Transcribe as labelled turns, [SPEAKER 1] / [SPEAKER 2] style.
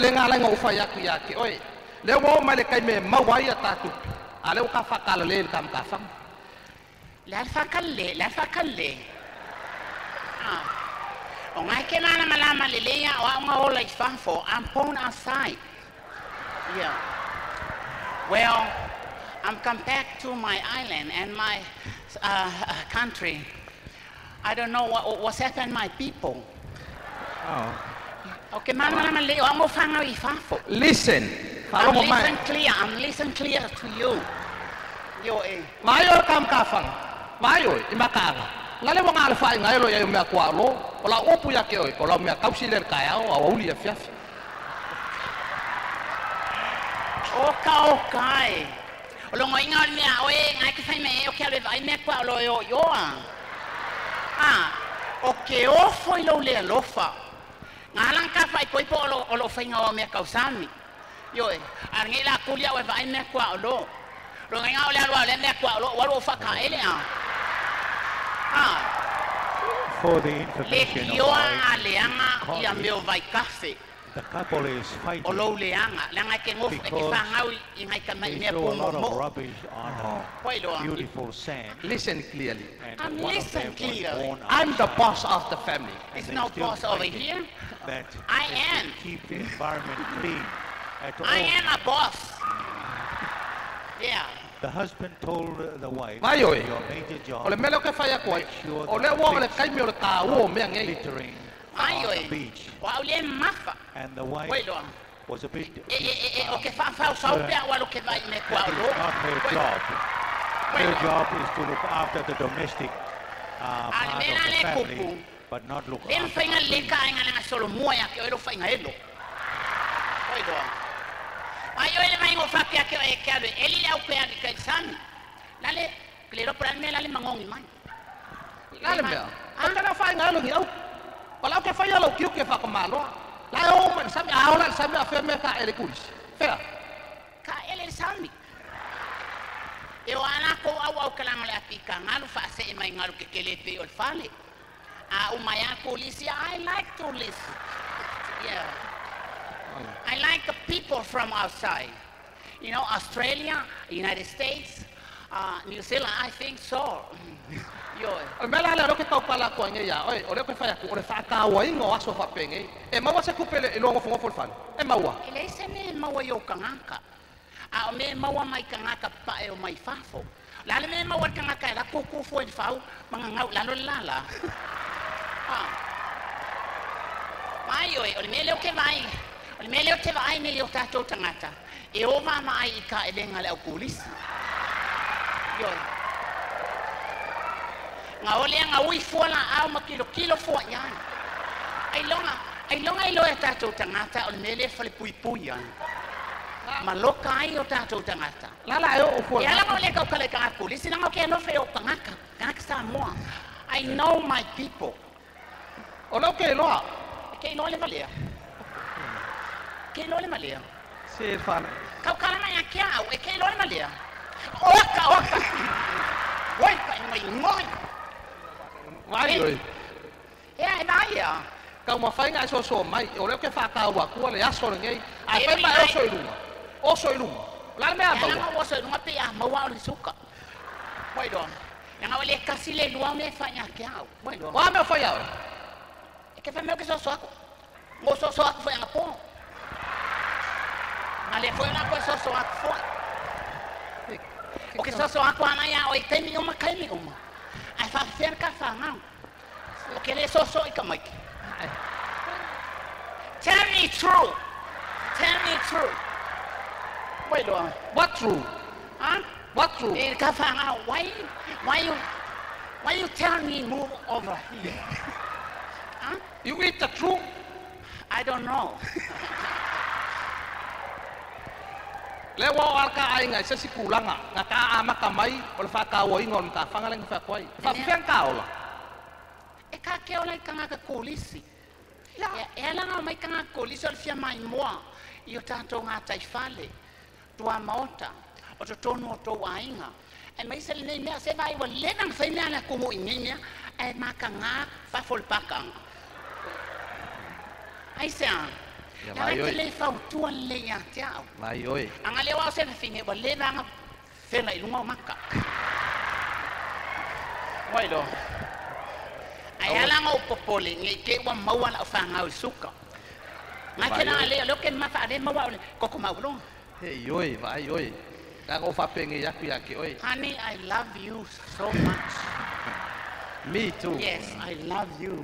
[SPEAKER 1] le ngala ngo fa ya ku ya oi le wo ma le kai me ma wa ya ta tu ale ka fa kala le kam ka fa
[SPEAKER 2] Le alfakalle, le alfakalle. Ah. O ngai ke nana malama le lea o aunga o la ifafo, I'm born outside. Yeah. Well, I'm come back to my island and my uh, uh, country. I don't know what, what's happened to my people.
[SPEAKER 1] oh
[SPEAKER 2] Okay, mana malama le o amo fanga ifafo.
[SPEAKER 1] listen
[SPEAKER 2] I'm
[SPEAKER 1] lo mo mai
[SPEAKER 2] listen clear, I'm listen clear to you. Yo eh.
[SPEAKER 1] mai o kam ka fa mai o i makanga la le mo ngala fa ngai lo ya me kwa lo o la opu ya ke oi o la me ka si ka ya o uli ya fia
[SPEAKER 2] Oka oka e. O longo inga o mea oe ngai ki whai me o ke alwe vai mea kua o lo yo yoa. Ah, o ke ofo i lo lea lofa. Ngā lang ka whai koi po o lo, o lo whainga o mea kausami. Yo e, a ngi la kulia o e vai mea kua o lo. Ro ngai ngā o lea lua o lea mea kua o lo, walo o whaka ele a. Ah,
[SPEAKER 3] For the
[SPEAKER 2] le
[SPEAKER 3] information of
[SPEAKER 2] kioa
[SPEAKER 3] our
[SPEAKER 2] ngā leanga i a meo vai kafe.
[SPEAKER 3] The couple is
[SPEAKER 2] O
[SPEAKER 3] fighting.
[SPEAKER 2] lo leanga, ah, ke ngofu e eh, ke
[SPEAKER 3] Because
[SPEAKER 2] whangau i ngai ka mai
[SPEAKER 3] They
[SPEAKER 2] mea
[SPEAKER 3] a lot
[SPEAKER 2] pumo
[SPEAKER 3] of
[SPEAKER 2] mo.
[SPEAKER 3] rubbish on
[SPEAKER 2] ah, her
[SPEAKER 3] beautiful sand.
[SPEAKER 1] listen clearly
[SPEAKER 3] And
[SPEAKER 2] I'm
[SPEAKER 3] one
[SPEAKER 2] listening clearly.
[SPEAKER 1] i'm the boss of the family
[SPEAKER 2] It's no boss over here.
[SPEAKER 3] that
[SPEAKER 2] I am.
[SPEAKER 3] keep the environment clean at all.
[SPEAKER 2] I am a boss. Yeah.
[SPEAKER 3] The husband told the wife,
[SPEAKER 1] Mai oi.
[SPEAKER 3] your major job
[SPEAKER 1] o le mele ke fa ya ko
[SPEAKER 3] Make sure
[SPEAKER 1] o le
[SPEAKER 3] the
[SPEAKER 1] wo le
[SPEAKER 3] pigs
[SPEAKER 1] o le ka wo me ngai
[SPEAKER 3] littering on the beach.
[SPEAKER 2] Wa ule mafa.
[SPEAKER 3] And the wife
[SPEAKER 2] Wait on.
[SPEAKER 3] was a bit
[SPEAKER 2] E e e o
[SPEAKER 3] um,
[SPEAKER 2] ke fa fa sa pe uh, wa lo ke vai me kwa
[SPEAKER 3] that
[SPEAKER 2] lo.
[SPEAKER 3] is not her
[SPEAKER 2] Wait.
[SPEAKER 3] job.
[SPEAKER 2] Wait.
[SPEAKER 3] Her job is to look after the domestic uh, part of the family, but not look
[SPEAKER 2] Lem
[SPEAKER 3] after
[SPEAKER 2] fainga
[SPEAKER 3] the
[SPEAKER 2] le
[SPEAKER 3] beach.
[SPEAKER 2] ka nga nga solo mo ya ke o lo fainga elo. Wait on. Ai oi le mai ngo fa pe ke e ke alo eli le au pe ani kai sami. Lale le ro pra me lale mangongi mai.
[SPEAKER 1] la le me a na fa ngai lo ngi au o ke fa ya lo ki ke fa ka malo la o man sa me a o la a fe me ka ele kulis fe
[SPEAKER 2] ka ele sami e o ana ko au au kala ngale apika ngalu fa se e mai ngalu ke kele pe o fale a ah, o mai a i like to listen. Yeah. I like the people from outside. You know australia united states uh, new zealand i think so. Yo
[SPEAKER 1] o me la le ro ke tau pala ko ngai ya. Oi o le ke fa ya ko o le fa ka wa ingo aso fa pe ngai e ma wa se ku pele lo ngo fo fo fa e ma wa
[SPEAKER 2] ele se me maua yo kangaka. A o me maua mai kangaka pa e o mai fafo. La le me maua kangaka e la kuku fo e fau manga ngau la lo la la ah. Mai oi o le me leo ke vai o le me leo te vai ni o tatou tangata. E o ma mai i ka e lenga le au kulisi yo nga o lea nga ui fua la au ma kilo kilo fua yan ai longa ai longa i lo e tatou tangata o le me le fale pui pui yan ma loka ai o tatou tangata
[SPEAKER 1] la la e o fo
[SPEAKER 2] Ia la le kau kale kanga kuli, sina ngau ke alofe o kangaka, kangaka sa moa. I know my people.
[SPEAKER 1] o le ke lo
[SPEAKER 2] Ke ino le malea. Ke ino le malea.
[SPEAKER 1] se fa
[SPEAKER 2] Kau kala mai a kia au, e ke ino le malea. Oka, oka. Wai, pa mai ngoi.
[SPEAKER 1] mai oi
[SPEAKER 2] Ea, e mai a.
[SPEAKER 1] ka ma fa ngai so so mai o le ke fa ka wa ku le aso ngai a
[SPEAKER 2] E
[SPEAKER 1] pe
[SPEAKER 2] mi
[SPEAKER 1] ma
[SPEAKER 2] mai.
[SPEAKER 1] o so ilu o so ilu la me a
[SPEAKER 2] Ia la
[SPEAKER 1] ba
[SPEAKER 2] ngau waso nunga pe a maua o le suka. Wai don. Ia ngau le kasi le lua me fanya kia au. Wai don.
[SPEAKER 1] wa me fa ya
[SPEAKER 2] E ke whameo ke soso ako. Ngō soso ako whai anga pō. Nga le whai nga koe soso ako whai. O ke soso ako ana ia o i teimi uma kaimi uma. Ai whawhia ka whangau. O ke le soso i ka maiki. Tell me true. Tell me true. Wai loa.
[SPEAKER 1] what true
[SPEAKER 2] Huh?
[SPEAKER 1] what true
[SPEAKER 2] E ka whangau. Why, why you, why you tell me move over here? Huh?
[SPEAKER 1] you eat the truth
[SPEAKER 2] I don't know.
[SPEAKER 1] le ua o alakaʻai gai se sikulaga nga ka amaka mai o le faakauaiga o le matafaga lega feakoai
[SPEAKER 2] faafefea
[SPEAKER 1] ga ka ola.
[SPEAKER 2] E ka ke ola i kagaga kolisi. La. E alaga o mai kagaga kolisi o le fia maimoa i o tatou gataifale tua maota. O totonu o tou aiga e maise lenei mea se vai ua lena ga fai mea le akumuʻigei mea fol pa faafolepakaga ai se aga
[SPEAKER 1] Ia
[SPEAKER 2] Ia
[SPEAKER 1] mai
[SPEAKER 2] te
[SPEAKER 1] oi.
[SPEAKER 2] le fau tua le ia te au.
[SPEAKER 1] Mai oi.
[SPEAKER 2] Anga le wa se finge ba le vanga fena i lunga o maka. Wai do. Ai ala nga upopole ngai ke wa maua la fa nga usuka. Ngai
[SPEAKER 1] Vai
[SPEAKER 2] ke na
[SPEAKER 1] oi.
[SPEAKER 2] le lo ke ma fa le maua le ko ko mau lo.
[SPEAKER 1] Hei oi, vai oi. Ka ko whapenge yaku yaki oi.
[SPEAKER 2] Honey, I love you so much.
[SPEAKER 1] Me too.
[SPEAKER 2] Yes, I love you.